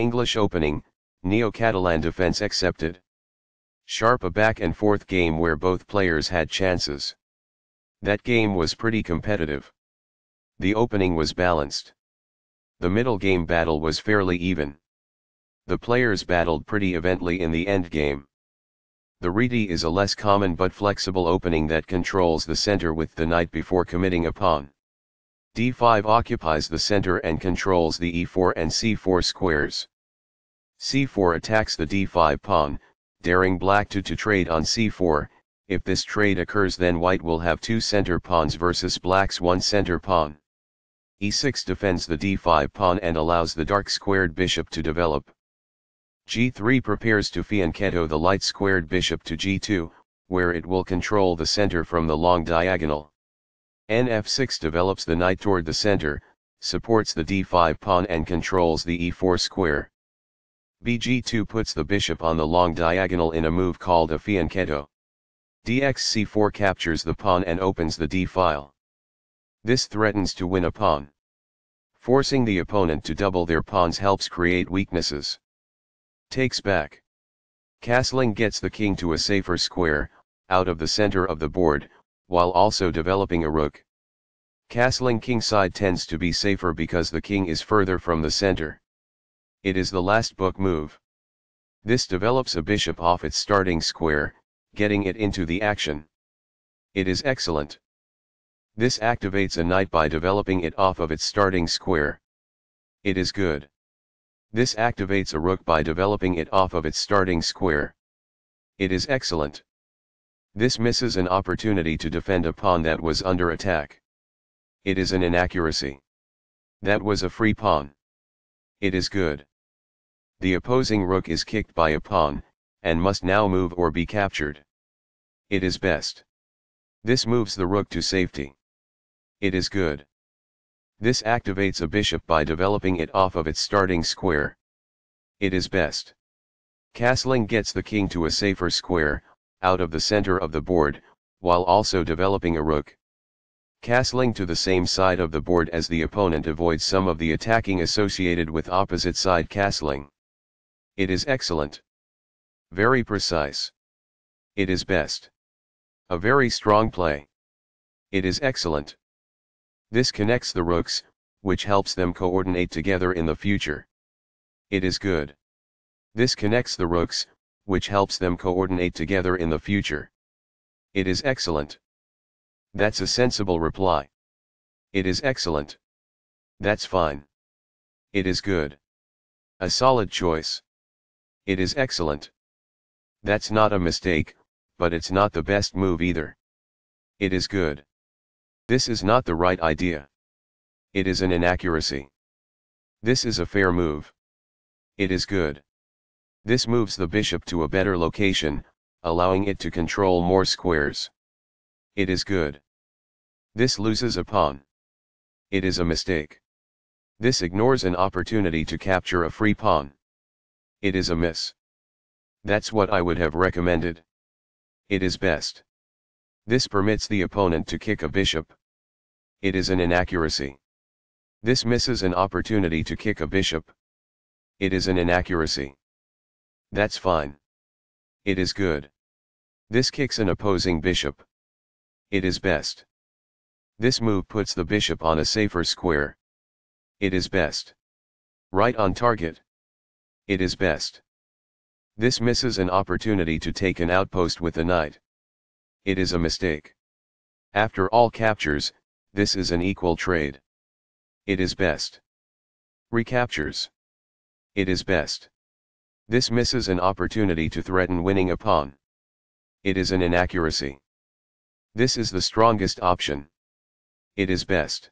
English opening, Neo-Catalan defense accepted. Sharp a back and forth game where both players had chances. That game was pretty competitive. The opening was balanced. The middle game battle was fairly even. The players battled pretty evenly in the end game. The Réti is a less common but flexible opening that controls the center with the knight before committing a pawn. d5 occupies the center and controls the e4 and c4 squares. C4 attacks the d5 pawn, daring black to to trade on c4, if this trade occurs then white will have two center pawns versus black's one center pawn. e6 defends the d5 pawn and allows the dark squared bishop to develop. g3 prepares to fianchetto the light squared bishop to g2, where it will control the center from the long diagonal. nf6 develops the knight toward the center, supports the d5 pawn and controls the e4 square bg2 puts the bishop on the long diagonal in a move called a fianchetto. dxc4 captures the pawn and opens the d-file. This threatens to win a pawn. Forcing the opponent to double their pawns helps create weaknesses. Takes back. Castling gets the king to a safer square, out of the center of the board, while also developing a rook. Castling kingside tends to be safer because the king is further from the center. It is the last book move. This develops a bishop off its starting square, getting it into the action. It is excellent. This activates a knight by developing it off of its starting square. It is good. This activates a rook by developing it off of its starting square. It is excellent. This misses an opportunity to defend a pawn that was under attack. It is an inaccuracy. That was a free pawn. It is good. The opposing rook is kicked by a pawn, and must now move or be captured. It is best. This moves the rook to safety. It is good. This activates a bishop by developing it off of its starting square. It is best. Castling gets the king to a safer square, out of the center of the board, while also developing a rook. Castling to the same side of the board as the opponent avoids some of the attacking associated with opposite side castling. It is excellent. Very precise. It is best. A very strong play. It is excellent. This connects the rooks, which helps them coordinate together in the future. It is good. This connects the rooks, which helps them coordinate together in the future. It is excellent. That's a sensible reply. It is excellent. That's fine. It is good. A solid choice. It is excellent. That's not a mistake, but it's not the best move either. It is good. This is not the right idea. It is an inaccuracy. This is a fair move. It is good. This moves the bishop to a better location, allowing it to control more squares. It is good. This loses a pawn. It is a mistake. This ignores an opportunity to capture a free pawn. It is a miss. That's what I would have recommended. It is best. This permits the opponent to kick a bishop. It is an inaccuracy. This misses an opportunity to kick a bishop. It is an inaccuracy. That's fine. It is good. This kicks an opposing bishop. It is best. This move puts the bishop on a safer square. It is best. Right on target. It is best. This misses an opportunity to take an outpost with a knight. It is a mistake. After all captures, this is an equal trade. It is best. Recaptures. It is best. This misses an opportunity to threaten winning a pawn. It is an inaccuracy. This is the strongest option. It is best.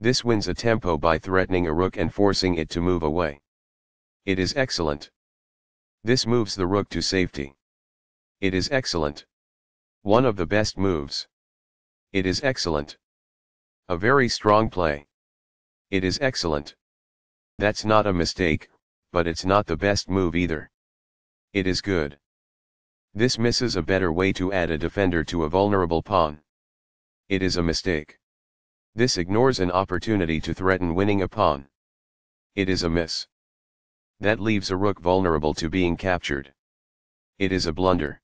This wins a tempo by threatening a rook and forcing it to move away. It is excellent. This moves the rook to safety. It is excellent. One of the best moves. It is excellent. A very strong play. It is excellent. That's not a mistake, but it's not the best move either. It is good. This misses a better way to add a defender to a vulnerable pawn. It is a mistake. This ignores an opportunity to threaten winning a pawn. It is a miss. That leaves a rook vulnerable to being captured. It is a blunder.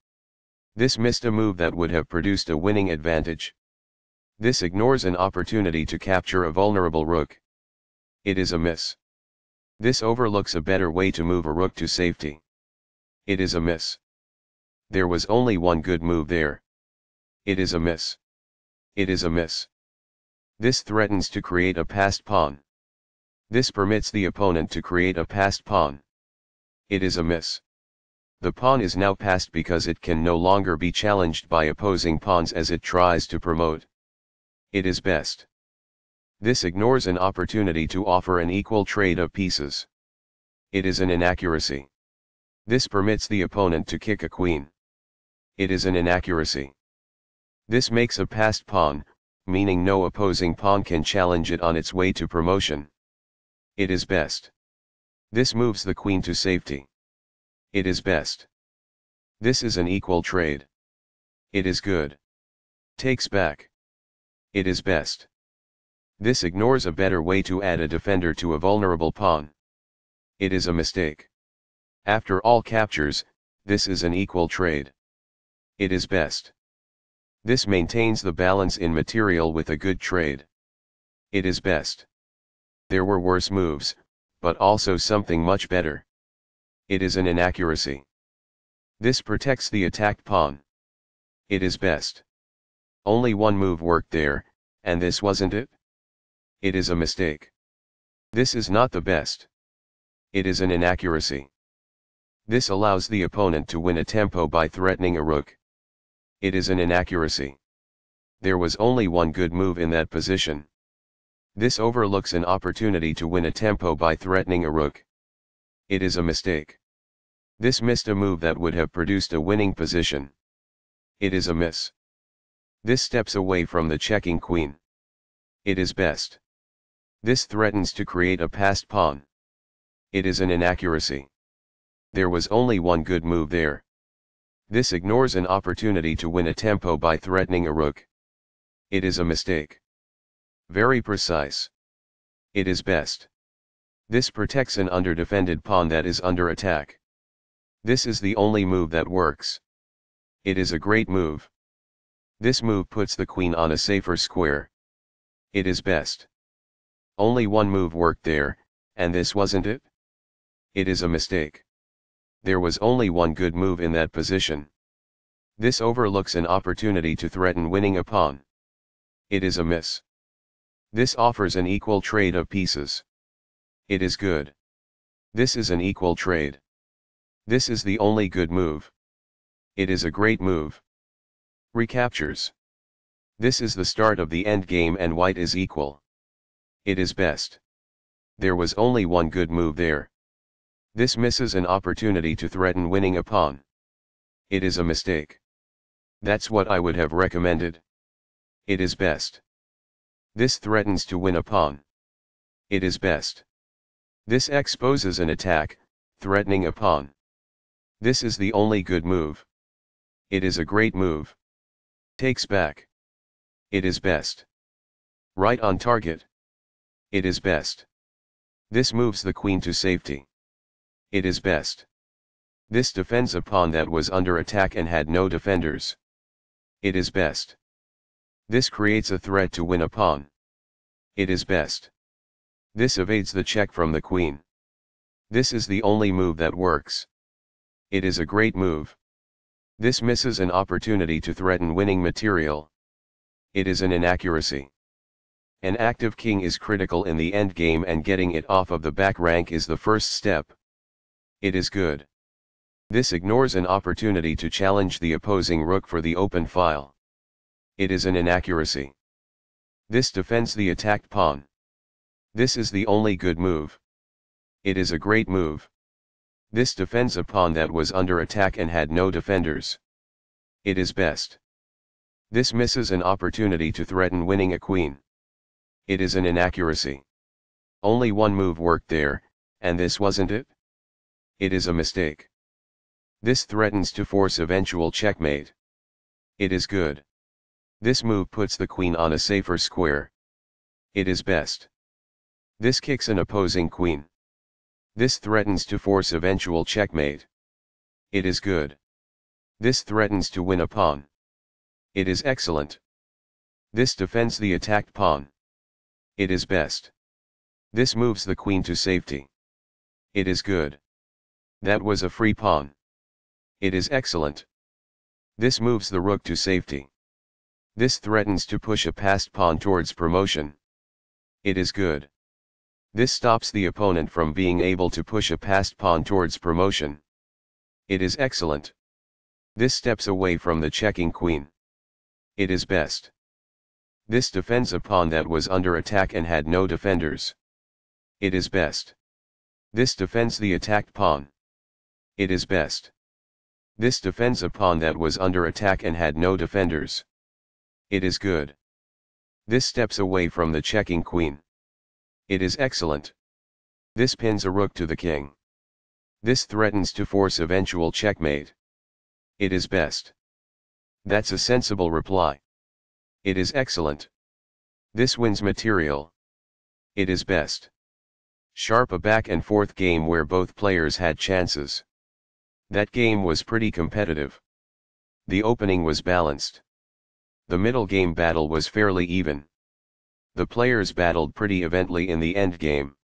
This missed a move that would have produced a winning advantage. This ignores an opportunity to capture a vulnerable rook. It is a miss. This overlooks a better way to move a rook to safety. It is a miss. There was only one good move there. It is a miss. It is a miss. This threatens to create a passed pawn. This permits the opponent to create a passed pawn. It is a miss. The pawn is now passed because it can no longer be challenged by opposing pawns as it tries to promote. It is best. This ignores an opportunity to offer an equal trade of pieces. It is an inaccuracy. This permits the opponent to kick a queen. It is an inaccuracy. This makes a passed pawn, meaning no opposing pawn can challenge it on its way to promotion. It is best. This moves the queen to safety. It is best. This is an equal trade. It is good. Takes back. It is best. This ignores a better way to add a defender to a vulnerable pawn. It is a mistake. After all captures, this is an equal trade. It is best. This maintains the balance in material with a good trade. It is best. There were worse moves, but also something much better. It is an inaccuracy. This protects the attacked pawn. It is best. Only one move worked there, and this wasn't it? It is a mistake. This is not the best. It is an inaccuracy. This allows the opponent to win a tempo by threatening a rook. It is an inaccuracy. There was only one good move in that position. This overlooks an opportunity to win a tempo by threatening a rook. It is a mistake. This missed a move that would have produced a winning position. It is a miss. This steps away from the checking queen. It is best. This threatens to create a passed pawn. It is an inaccuracy. There was only one good move there. This ignores an opportunity to win a tempo by threatening a rook. It is a mistake. Very precise. It is best. This protects an underdefended pawn that is under attack. This is the only move that works. It is a great move. This move puts the queen on a safer square. It is best. Only one move worked there, and this wasn't it? It is a mistake. There was only one good move in that position. This overlooks an opportunity to threaten winning a pawn. It is a miss. This offers an equal trade of pieces. It is good. This is an equal trade. This is the only good move. It is a great move. Recaptures. This is the start of the endgame and white is equal. It is best. There was only one good move there. This misses an opportunity to threaten winning a pawn. It is a mistake. That's what I would have recommended. It is best. This threatens to win a pawn. It is best. This exposes an attack, threatening a pawn. This is the only good move. It is a great move. Takes back. It is best. Right on target. It is best. This moves the queen to safety. It is best. This defends a pawn that was under attack and had no defenders. It is best. This creates a threat to win a pawn. It is best. This evades the check from the queen. This is the only move that works. It is a great move. This misses an opportunity to threaten winning material. It is an inaccuracy. An active king is critical in the endgame and getting it off of the back rank is the first step. It is good. This ignores an opportunity to challenge the opposing rook for the open file. It is an inaccuracy. This defends the attacked pawn. This is the only good move. It is a great move. This defends a pawn that was under attack and had no defenders. It is best. This misses an opportunity to threaten winning a queen. It is an inaccuracy. Only one move worked there, and this wasn't it? It is a mistake. This threatens to force eventual checkmate. It is good. This move puts the queen on a safer square. It is best. This kicks an opposing queen. This threatens to force eventual checkmate. It is good. This threatens to win a pawn. It is excellent. This defends the attacked pawn. It is best. This moves the queen to safety. It is good. That was a free pawn. It is excellent. This moves the rook to safety. This threatens to push a passed pawn towards promotion. It is good. This stops the opponent from being able to push a passed pawn towards promotion. It is excellent. This steps away from the checking queen. It is best. This defends a pawn that was under attack and had no defenders. It is best. This defends the attacked pawn. It is best. This defends a pawn that was under attack and had no defenders. It is good. This steps away from the checking queen. It is excellent. This pins a rook to the king. This threatens to force eventual checkmate. It is best. That's a sensible reply. It is excellent. This wins material. It is best. Sharp a back and forth game where both players had chances. That game was pretty competitive. The opening was balanced. The middle game battle was fairly even. The players battled pretty evenly in the end game.